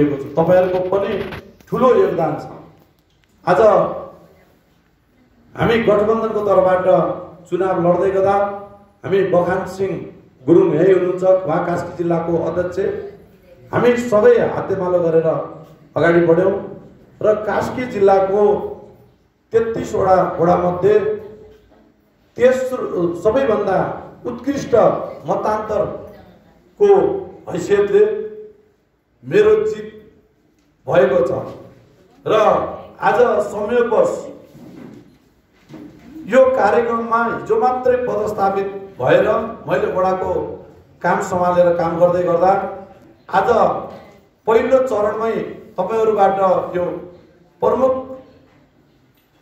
दिएको छु। तपाईँहरूको पनि ठुलो योगदान छ। आज हामी गठबन्धनको तर्फबाट चुनाव लड्दै गर्दा हामी बखान सिंह गुरुङ यही हुनुहुन्छ उहाँ कास्की जिल्लाको अध्यक्ष। हामी सबै हातेमालो गरेर अगाडि बढ्यौँ र कास्की जिल्लाको तेत्तिसवटा वडामध्ये तेस्रो सबैभन्दा उत्कृष्ट मतान्तरको हैसियतले मेरो जित भएको छ। र आज संयोगवश यो कार्यक्रममा हिजो मात्रै पदस्थापित भएर मैले वडाको काम सम्हालेर काम गर्दै गर्दा आज पहिलो चरणमै तपाईँहरूबाट यो प्रमुख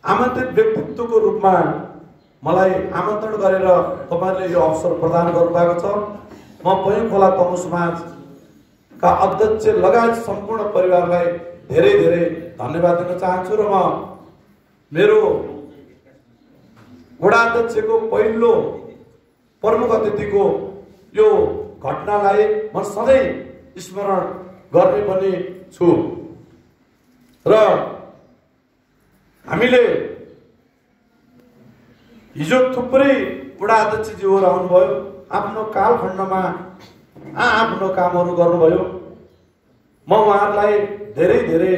आमन्त्रित व्यक्तित्वको रूपमा मलाई आमन्त्रण गरेर तपाईँहरूले यो अवसर प्रदान गर्नुभएको छ। म पयौँ खोला तमु समाजका अध्यक्ष लगायत सम्पूर्ण परिवारलाई धेरै धेरै धन्यवाद दिन चाहन्छु र म मेरो वडा अध्यक्षको पहिलो प्रमुख अतिथिको यो घटनालाई म सधैँ स्मरण गर्ने पनि छु। र हामीले हिजो थुप्रै वडा अध्यक्षज्यूहरू आउनुभयो आफ्नो कालखण्डमा आफ्नो कामहरू गर्नुभयो। म उहाँहरूलाई धेरै धेरै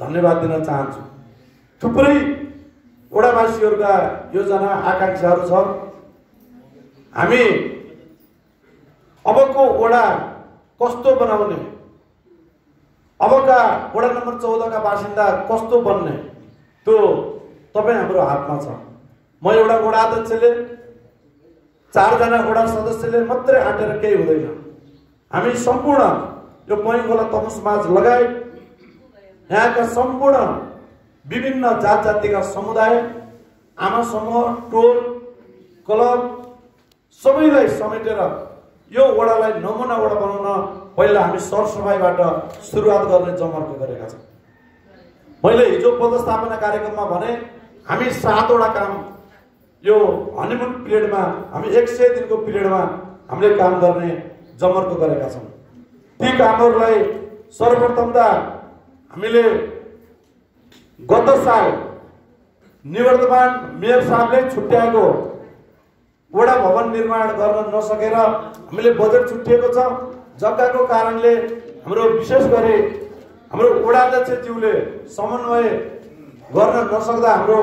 धन्यवाद दिन चाहन्छु। थुप्रै वडावासीहरूका योजना आकाङ्क्षाहरू छ। हामी अबको वडा कस्तो बनाउने? अबका वडा नम्बर चौधका बासिन्दा कस्तो बन्ने? त्यो तपाईँ हाम्रो हातमा छ। म एउटा वडा अध्यक्षले चारजना वडा सदस्यले मात्रै आँटेर केही हुँदैन। हामी सम्पूर्ण यो पैँखोला तमु समाज लगायत यहाँका सम्पूर्ण विभिन्न जात जातिका समुदाय आमा समूह टोल क्लब सबैलाई समेटेर यो वडालाई नमुना वडा बनाउन पहिला हामी सरसफाइबाट सुरुवात गर्ने जमर्को गरेका छौँ मैले हिजो पदस्थापना कार्यक्रममा भने हामी सातवटा काम यो हनिमुन पिरियडमा हामी एक सय दिनको पिरियडमा हामीले काम गर्ने जमर्को गरेका छौँ ती कामहरूलाई सर्वप्रथम त हामीले गत साल निवर्तमान मेयर साहबले छुट्याएको वडा भवन निर्माण गर्न नसकेर हामीले बजेट छुट्टिएको छ। जग्गाको कारणले हाम्रो विशेष गरी हाम्रो वडाध्यक्षज्यूले समन्वय गर्न नसक्दा हाम्रो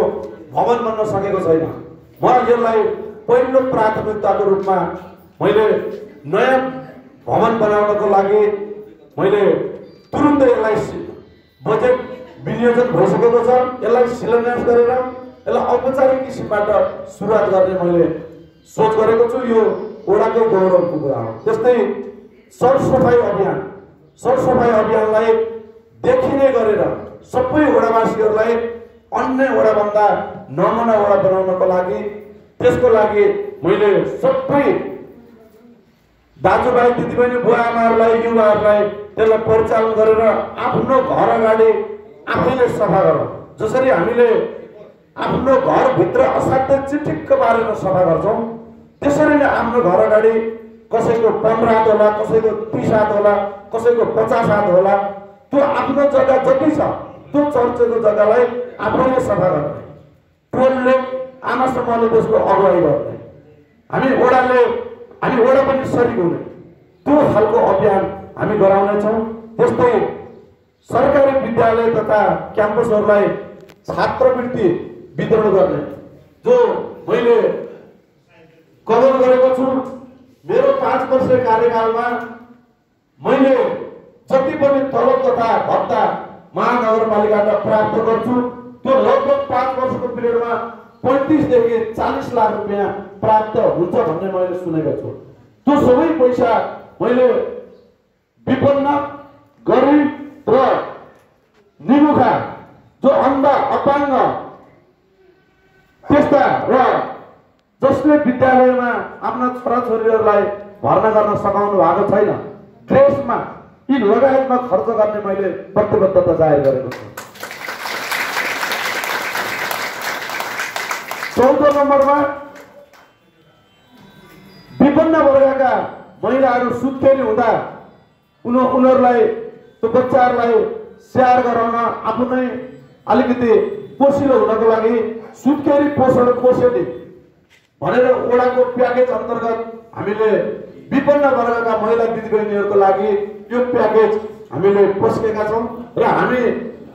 भवन बन्न सकेको छैन। म यसलाई पहिलो प्राथमिकताको रूपमा मैले नयाँ भवन बनाउनको लागि मैले तुरुन्तै यसलाई बजेट विनियोजन भइसकेको छ। यसलाई शिलान्यास गरेर यसलाई औपचारिक किसिमबाट सुरुवात गर्ने मैले सोच गरेको छु। यो वडाको गौरवको कुरा हो। त्यस्तै सरसफाइ अभियान। सरसफाइ अभियानलाई देखिने गरेर सबै वडावासीहरूलाई अन्य वडाभन्दा नमुना वडा बनाउनको लागि त्यसको लागि मैले सबै दाजुभाइ दिदीबहिनी बुवा आमाहरूलाई युवाहरूलाई त्यसलाई परिचालन गरेर आफ्नो घर अगाडि आफैले सफा गर। जसरी हामीले आफ्नो घरभित्र असाध्य चिटिक्क पारेर सफा गर्छौँ त्यसरी नै आफ्नो घर अगाडि कसैको पन्ध्र हात होला कसैको तिस हात होला कसैको पचास हात होला त्यो आफ्नो जग्गा जति छ त्यो चर्चेको जग्गालाई आफैले सफा गर्ने। टोलले आमा समूहले त्यसको अगुवाई गर्ने। हामी वडाले हामी वडा पनि सरिक हुने त्यो खालको अभियान हामी गराउनेछौँ। त्यस्तै सरकारी विद्यालय तथा क्याम्पसहरूलाई छात्रवृत्ति वितरण गर्ने जो मैले कदर गरेको छु। मेरो पाँच वर्ष कार्यकालमा मैले जति पनि तलब तथा भत्ता महानगरपालिकाबाट प्राप्त गर्छु त्यो लगभग पाँच वर्षको पिरियडमा पैँतिसदेखि चालिस लाख रुपियाँ प्राप्त हुन्छ भन्ने मैले सुनेको छु। त्यो सबै पैसा मैले विपन्न गरिब र निमुखा जो अन्ध अपाङ्ग त्यस्ता र जसले विद्यालयमा आफ्ना छोराछोरीहरूलाई भर्ना गर्न सघाउनु भएको छैन ड्रेसमा यी लगायतमा खर्च गर्ने मैले प्रतिबद्धता जाहेर गरेको छु। चौध नम्बरमा विपन्न वर्गका महिलाहरू सुत्केरी हुँदा उन उनीहरूलाई त्यो बच्चाहरूलाई स्याहार गराउन आफू नै अलिकति पोसिलो हुनको लागि सुत्केरी पोषण कोसेली भनेर ओडाको प्याकेज अन्तर्गत हामीले विपन्न वर्गका महिला दिदीबहिनीहरूको लागि यो प्याकेज हामीले पस्केका छौँ र हामी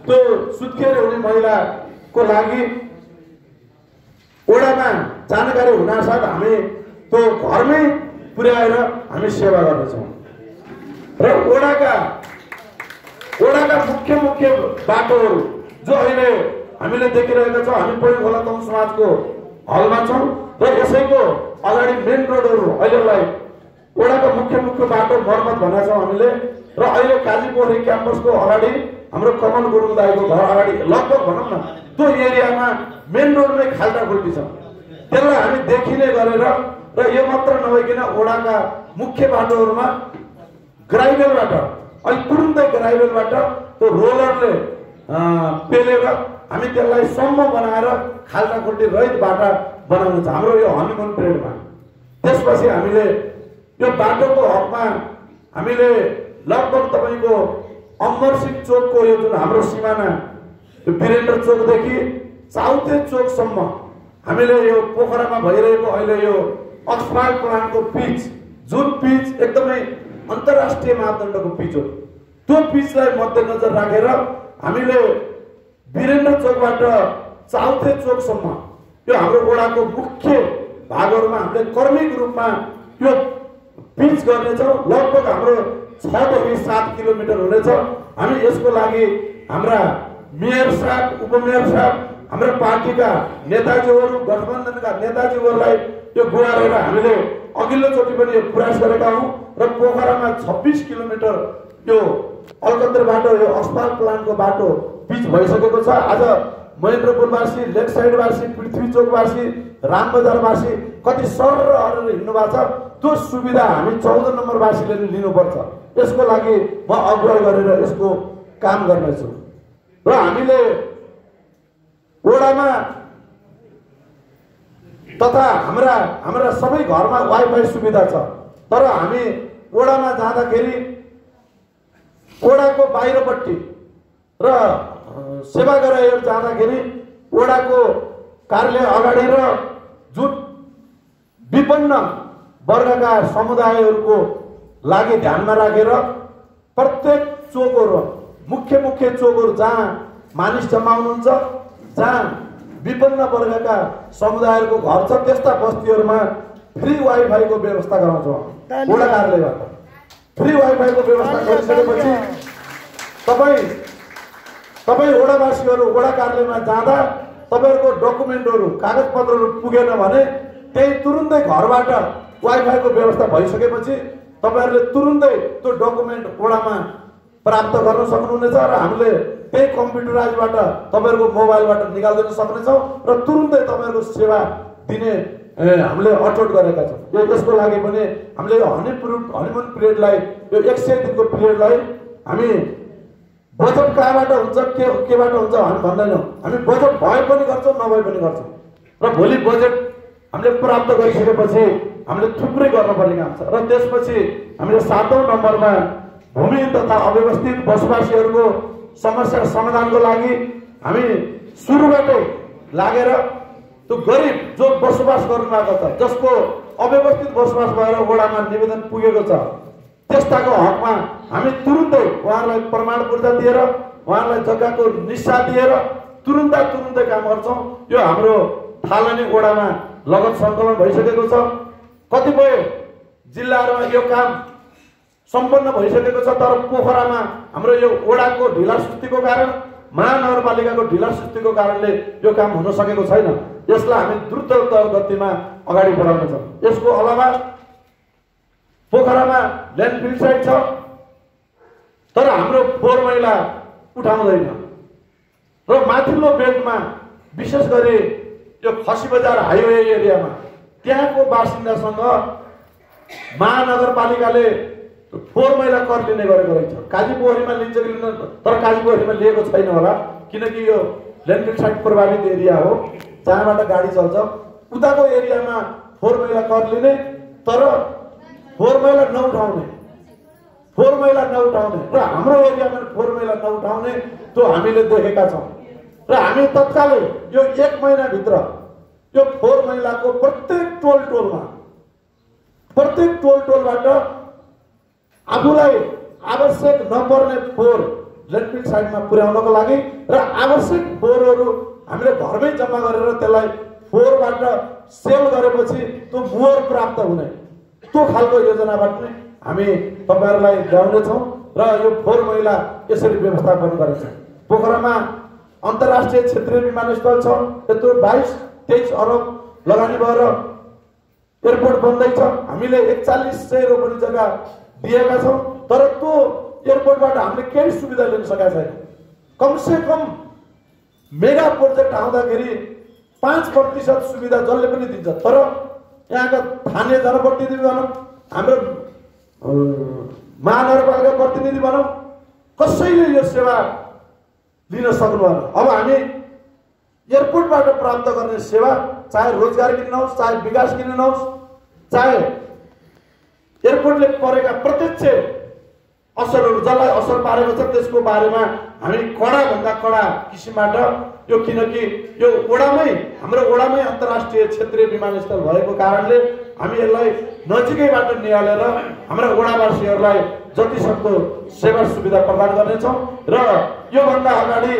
त्यो सुत्केरी हुने महिलाको लागि ओडामा जानकारी हुनासाथ हामी त्यो घरमै पुर्याएर हामी सेवा गर्नेछौँ र ओडाका ओडाका मुख्य मुख्य बाटोहरू जो अहिले हामीले देखिरहेका छौँ हामी पहिलो खोला गाउँ समाजको हलमा छौँ र यसैको अगाडि मेन रोडहरू अहिलेलाई ओडाको मुख्य मुख्य बाटो मर्मत भनेका छौँ हामीले। र अहिले काजी पोखरी क्याम्पसको अगाडि हाम्रो कमल गुरुङ दाईको घर अगाडि लगभग भनौँ न त्यो एरियामा मेन रोडमै खाल्टा खुल्टी छ। त्यसलाई हामी देखिने गरेर र यो मात्र नभइकन ओडाका मुख्य बाटोहरूमा ग्राइबेलबाट अहिले तुरुन्तै ग्राइबेलबाट त्यो रोलरले पेलेर हामी त्यसलाई सम्म बनाएर खाल्टा खुल्टी रहित बाटा बनाउनु छ हाम्रो यो हनीमुन पिरियडमा त्यसपछि हामीले यो बाटोको हकमा हामीले लगभग तपाईँको अमरसिंह चोकको यो जुन हाम्रो सिमाना यो वीरेन्द्र चोकदेखि चाउते चोकसम्म हामीले यो पोखरामा भइरहेको अहिले यो अक्सफार्ड प्लान्टको पिच जुन पिच एकदमै अन्तर्राष्ट्रिय मापदण्डको पिच हो। त्यो पिचलाई मध्यनजर राखेर हामीले वीरेन्द्र चोकबाट चाउथे चोकसम्म यो हाम्रो वडाको मुख्य भागहरूमा हामीले कर्मिक रूपमा यो पिच गर्नेछौँ। लगभग हाम्रो छदेखि सात किलोमिटर हुनेछ। हामी यसको लागि हाम्रा मेयर साहब उपमेयर साहब हाम्रा पार्टीका नेताजीहरू गठबन्धनका नेताजीहरूलाई यो गुहारेर हामीले अघिल्लोचोटि पनि यो प्रयास गरेका हौँ र पोखरामा छब्बिस किलोमिटर यो अलकत्रबाट यो अस्पताल प्लान्टको बाटो पिच भइसकेको छ। आज महेन्द्रपुरवासी लेक साइडवासी पृथ्वी चोकवासी रामबजारवासी कति सर हिँड्नु भएको छ त्यो सुविधा हामी चौध नम्बरवासीले लिनुपर्छ। यसको लागि म अगुवाई गरेर यसको काम गर्नेछु। र हामीले वडामा तथा हाम्रा हाम्रा सबै घरमा वाइफाई सुविधा छ। तर हामी वडामा जाँदाखेरि वडाको बाहिरपट्टि र सेवा गराएर जाँदाखेरि वडाको कार्यालय अगाडि र जुन विपन्न वर्गका समुदायहरूको लागि ध्यानमा राखेर प्रत्येक चोकहरू मुख्य मुख्य चोकहरू जहाँ मानिस जम्मा हुनुहुन्छ जहाँ विपन्न वर्गका समुदायहरूको घर छ त्यस्ता बस्तीहरूमा फ्री वाइफाईको व्यवस्था गराउँछौँ। वडा कार्यालयबाट फ्री वाइफाईको व्यवस्था गरिसकेपछि तपाईँ तपाईँ वडावासीहरू वडा कार्यालयमा जाँदा तपाईँहरूको डकुमेन्टहरू कागजपत्रहरू पुगेन भने त्यही तुरुन्तै घरबाट वाइफाईको व्यवस्था भइसकेपछि तपाईँहरूले तुरुन्तै त्यो डकुमेन्ट वडामा प्राप्त गर्न सक्नुहुनेछ र हामीले त्यही कम्प्युटराइजबाट तपाईँहरूको मोबाइलबाट निकालिदिन सक्नेछौँ र तुरुन्तै तपाईँहरूको सेवा दिने हामीले अटोट गरेका छौँ। यो यसको लागि पनि हामीले यो हनी हनीमुन पिरियडलाई यो एक सय दिनको पिरियडलाई हामी बजेट कहाँबाट हुन्छ के केबाट हुन्छ हामी भन्दैनौँ। हामी बजेट भए पनि गर्छौँ नभए पनि गर्छौँ। र भोलि बजेट हामीले प्राप्त गरिसकेपछि हामीले थुप्रै गर्नुपर्ने काम छ। र त्यसपछि हामीले सातौँ नम्बरमा भूमि तथा अव्यवस्थित बसोबासीहरूको समस्या समाधानको लागि हामी सुरुबाटै लागेर त्यो गरिब जो बसोबास गर्नु भएको छ जसको अव्यवस्थित बसोबास भएर वडामा निवेदन पुगेको छ त्यस्ताको हकमा हामी तुरुन्तै उहाँहरूलाई प्रमाण पूर्जा दिएर उहाँहरूलाई जग्गाको निस्सा दिएर तुरुन्त तुरुन्तै काम गर्छौँ। यो हाम्रो थालनी वडामा लगत सङ्कलन भइसकेको छ। कतिपय जिल्लाहरूमा यो काम सम्पन्न भइसकेको छ तर पोखरामा हाम्रो यो वडाको ढिला सुस्तीको कारण महानगरपालिकाको ढिला सुस्तीको कारणले यो काम हुन सकेको छैन। यसलाई हामी द्रुत गतिमा अगाडि बढाउनेछौँ। यसको अलावा पोखरामा ल्यान्डफिल साइट छ तर हाम्रो फोहोर मैला उठाउँदैन। र माथिल्लो बेल्टमा विशेष गरी यो खसी बजार हाइवे एरियामा त्यहाँको बासिन्दासँग महानगरपालिकाले फोहोर मैला कर लिने गरेको रहेछ। काजी पोखरीमा लिन्छ कि लिन्न? तर काजी पोखरीमा लिएको छैन होला किनकि यो ल्यान्डफिल साइट प्रभावित एरिया हो जहाँबाट गाडी चल्छ। उताको एरियामा फोहोर मैला कर लिने तर फोहोर मैला नउठाउने। फोहोर मैला नउठाउने। र हाम्रो एरियामा फोहोर मैला नउठाउने त्यो हामीले देखेका छौँ। र हामी तत्कालै यो एक महिनाभित्र यो फोहोर मैलाको प्रत्येक टोल टोलमा प्रत्येक टोल टोलबाट आफूलाई आवश्यक नपर्ने फोहोर ल्यान्डफिल साइडमा पुर्याउनको लागि र आवश्यक फोहोरहरू हामीले घरमै जम्मा गरेर त्यसलाई फोहोरबाट सेल गरेपछि त्यो मोहर प्राप्त हुने। त्यो खालको योजनाबाट नै हामी तपाईँहरूलाई ल्याउनेछौँ र यो फोहोर मैला यसरी व्यवस्थापन गरेछ पोखरामा अन्तर्राष्ट्रिय क्षेत्रीय विमानस्थल छ यत्रो बाइस तेइस अरब लगानी भएर एयरपोर्ट बन्दैछ। हामीले एकचालिस सय रोपनी जग्गा दिएका छौँ तर त्यो एयरपोर्टबाट हामीले केही सुविधा लिन सकेका छैन। कमसे कम मेगा प्रोजेक्ट आउँदाखेरि पाँच प्रतिशत सुविधा जसले पनि दिन्छ। तर यहाँका स्थानीय जनप्रतिनिधि भनौँ हाम्रो महानगरपालिका प्रतिनिधि भनौँ कसैले यो सेवा लिन सक्नु भएन अब हामी एयरपोर्टबाट प्राप्त गर्ने सेवा चाहे रोजगार किन्न होस् चाहे विकास किन्न होस् चाहे एयरपोर्टले परेका प्रत्यक्ष असरहरू जसलाई असर पारेको छ त्यसको बारेमा हामी कडाभन्दा कडा किसिमबाट यो किनकि यो ओडामै हाम्रो ओडामै अन्तर्राष्ट्रिय क्षेत्रीय विमानस्थल भएको कारणले हामी यसलाई नजिकैबाट निहालेर हाम्रा ओडावासीहरूलाई जति सक्दो सेवा सुविधा प्रदान गर्नेछौँ। र योभन्दा अगाडि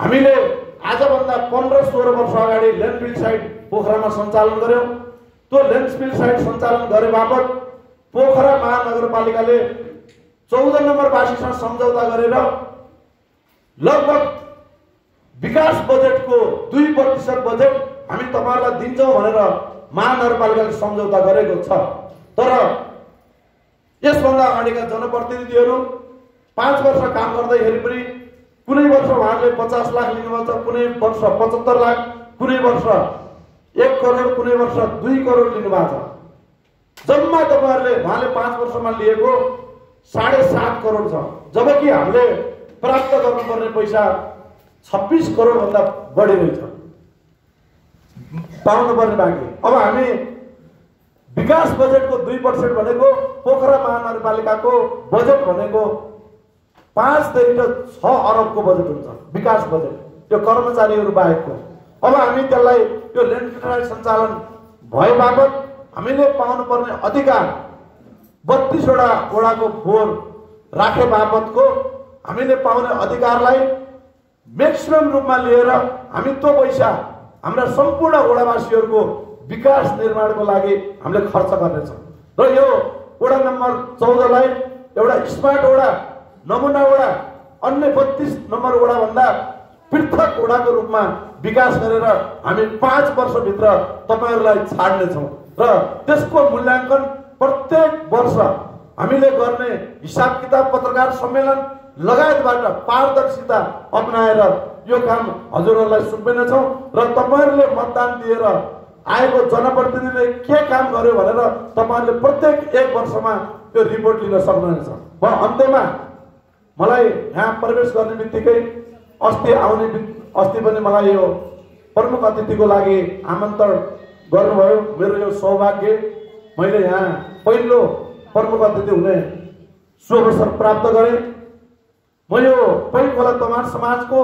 हामीले आजभन्दा पन्ध्र सोह्र वर्ष अगाडि ल्यान्डफिल साइट पोखरामा सञ्चालन गऱ्यौँ त्यो ल्यान्डफिल साइट सञ्चालन गरे बापत पोखरा महानगरपालिकाले चौध नम्बर वासीसँग सम्झौता गरेर लगभग विकास बजेटको दुई प्रतिशत बजेट हामी तपाईँहरूलाई दिन्छौँ भनेर महानगरपालिकाले सम्झौता गरेको छ। तर यसभन्दा अगाडिका जनप्रतिनिधिहरू पाँच वर्ष काम गर्दाखेरि पनि कुनै वर्ष उहाँहरूले पचास लाख लिनुभएको छ कुनै वर्ष पचहत्तर लाख कुनै वर्ष एक करोड कुनै वर्ष दुई करोड लिनुभएको छ। जम्मा तपाईँहरूले उहाँले पाँच वर्षमा लिएको साढे सात करोड छ। जबकि हामीले प्राप्त गर्नुपर्ने पैसा छब्बिस करोडभन्दा बढी रहेछ पाउनुपर्ने बाँकी। अब हामी विकास बजेटको दुई पर्सेन्ट भनेको पोखरा महानगरपालिकाको बजेट भनेको पाँचदेखि छ अरबको बजेट हुन्छ विकास बजेट। यो कर्मचारीहरू बाहेकको अब हामी त्यसलाई यो ल्यान्ड सञ्चालन भए बापत हामीले पाउनुपर्ने अधिकार बत्तिसवटा वडाको फोहोर राखे बापतको हामीले पाउने अधिकारलाई म्याक्सिमम रूपमा लिएर हामी त्यो पैसा हाम्रा सम्पूर्ण वडावासीहरूको विकास निर्माणको लागि हामीले खर्च गर्नेछौँ। र यो वडा नम्बर चौधलाई एउटा स्मार्ट वडा नमुना वडा अन्य बत्तिस नम्बर वडाभन्दा पृथक वडाको रूपमा विकास गरेर हामी पाँच वर्षभित्र तपाईँहरूलाई छाड्नेछौँ। र त्यसको मूल्याङ्कन प्रत्येक वर्ष हामीले गर्ने हिसाब किताब पत्रकार सम्मेलन लगायतबाट पारदर्शिता अप्नाएर यो काम हजुरहरूलाई सुम्पिनेछौँ र तपाईँहरूले मतदान दिएर आएको जनप्रतिनिधिले के काम गर्यो भनेर तपाईँहरूले प्रत्येक एक वर्षमा त्यो रिपोर्ट लिन सक्नुहुनेछ। म अन्त्यमा मलाई यहाँ प्रवेश गर्ने बित्तिकै अस्ति आउने अस्ति पनि मलाई यो प्रमुख अतिथिको लागि आमन्त्रण गर्नुभयो। मेरो यो सौभाग्य मैले यहाँ पहिलो प्रमुख अतिथि हुने सुअवसर प्राप्त गरेँ। म यो पहिलो खोला तमार समाजको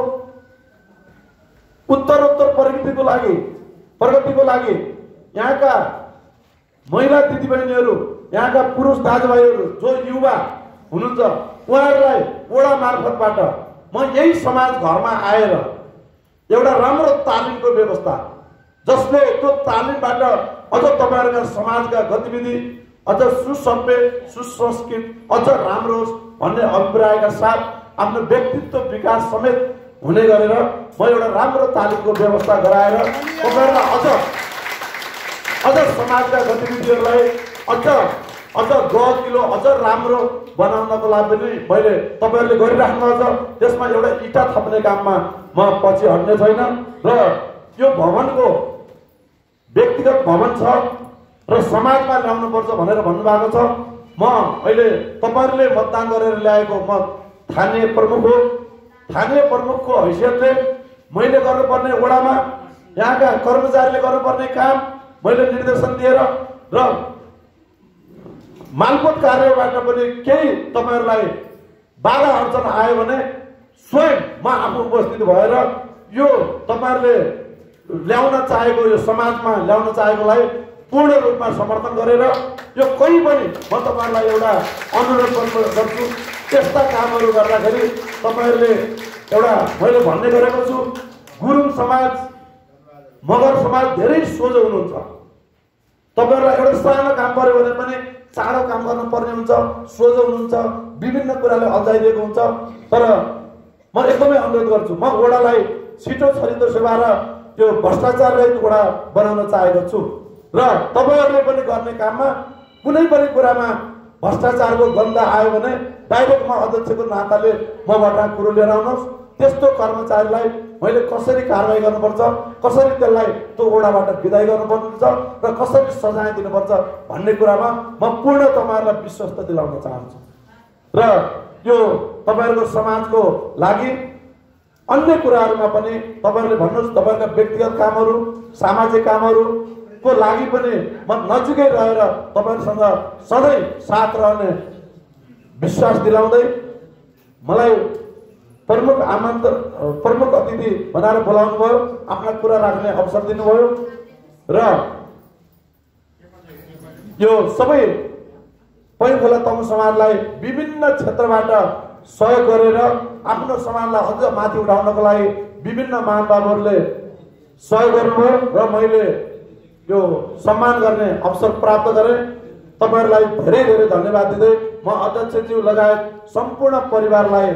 उत्तरोत्तर प्रगतिको लागि प्रगतिको लागि यहाँका महिला दिदीबहिनीहरू यहाँका पुरुष दाजुभाइहरू जो युवा हुनुहुन्छ। उहाँहरूलाई ओडा मार्फतबाट म यही समाज घरमा आएर एउटा राम्रो तालिमको व्यवस्था जसले त्यो तालिमबाट अझ तपाईँहरूका समाजका गतिविधि अझ सुसभ्य सुसंस्कृत अझ राम्रो होस् भन्ने अभिप्रायका साथ आफ्नो व्यक्तित्व विकास समेत हुने गरेर म एउटा राम्रो तालिमको व्यवस्था गराएर तपाईँहरूलाई अझ अझ समाजका गतिविधिहरूलाई अझ अझ गहकिलो अझ राम्रो बनाउनको लागि पनि मैले तपाईँहरूले गरिराख्नु भएको छ। त्यसमा एउटा इँटा थप्ने काममा म पछि हट्ने छैन। र यो भवनको व्यक्तिगत भवन छ र समाजमा ल्याउनुपर्छ भनेर भन्नुभएको छ। म अहिले तपाईँहरूले मतदान गरेर ल्याएको म स्थानीय प्रमुख हो। स्थानीय प्रमुखको हैसियतले मैले गर्नुपर्ने वडामा यहाँका कर्मचारीले गर्नुपर्ने काम मैले निर्देशन दिएर र मालपोत कार्यबाट पनि केही तपाईँहरूलाई बाधा अडचन आयो भने स्वयं म आफू उपस्थित भएर यो तपाईँहरूले ल्याउन चाहेको यो समाजमा ल्याउन चाहेकोलाई पूर्ण रूपमा समर्थन गरेर यो कोही पनि म तपाईँहरूलाई एउटा अनुरोध गर्छु। त्यस्ता कामहरू गर्दाखेरि तपाईँहरूले एउटा मैले भन्ने गरेको छु गुरुङ समाज मगर समाज धेरै सोझो हुनुहुन्छ। तपाईँहरूलाई एउटा सानो काम पऱ्यो भने पनि चाँडो काम गर्नु पर्ने हुन्छ सोझो हुनुहुन्छ विभिन्न कुराले अल्झाइदिएको हुन्छ। तर म एकदमै अनुरोध गर्छु म वडालाई छिटो छरितो सेवा र त्यो भ्रष्टाचार रहित वडा बनाउन चाहेको छु। र तपाईँहरूले पनि गर्ने काममा कुनै पनि कुरामा भ्रष्टाचारको गन्ध आयो भने डाइरेक्ट म अध्यक्षको नाताले मबाट कुरो लिएर आउनुहोस्। त्यस्तो कर्मचारीलाई मैले कसरी कारवाही गर्नुपर्छ? कसरी त्यसलाई त्यो ओडाबाट विदाय गर्नुपर्छ? र कसरी सजाय दिनुपर्छ? भन्ने कुरामा म पूर्ण तपाईँहरूलाई विश्वस्त दिलाउन चाहन्छु। र यो तपाईँहरूको समाजको लागि अन्य कुराहरूमा पनि तपाईँहरूले भन्नुहोस् तपाईँहरूका व्यक्तिगत कामहरू सामाजिक कामहरूको लागि पनि म नजिकै रहेर तपाईँहरूसँग सधैँ साथ रहने विश्वास दिलाउँदै मलाई प्रमुख आमन्त्र प्रमुख अतिथि बनाएर बोलाउनु भयो आफ्ना कुरा राख्ने अवसर दिनुभयो र यो सबै पैखोला तमु समाजलाई विभिन्न क्षेत्रबाट सहयोग गरेर आफ्नो समाजलाई अझ माथि उठाउनको लागि विभिन्न महानुभावहरूले सहयोग गर्नुभयो र मैले यो सम्मान गर्ने अवसर प्राप्त गरेँ। तपाईँहरूलाई धेरै धेरै धन्यवाद दिँदै म अध्यक्षज्यू लगायत सम्पूर्ण परिवारलाई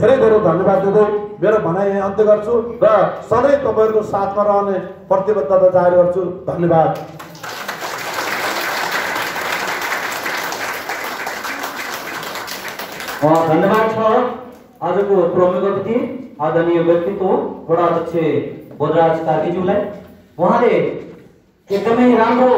धेरै धेरै धन्यवाद दिँदै मेरो भनाइ यहाँ अन्त्य गर्छु र सधैँ तपाईँहरूको साथमा रहने प्रतिबद्धता जाहेर गर्छु। धन्यवाद। धन्यवाद छ। आजको प्रमुख अतिथि आदरणीय व्यक्तित्व वडा अध्यक्ष बोधराज कार्कीज्यूलाई। उहाँले एकदमै राम्रो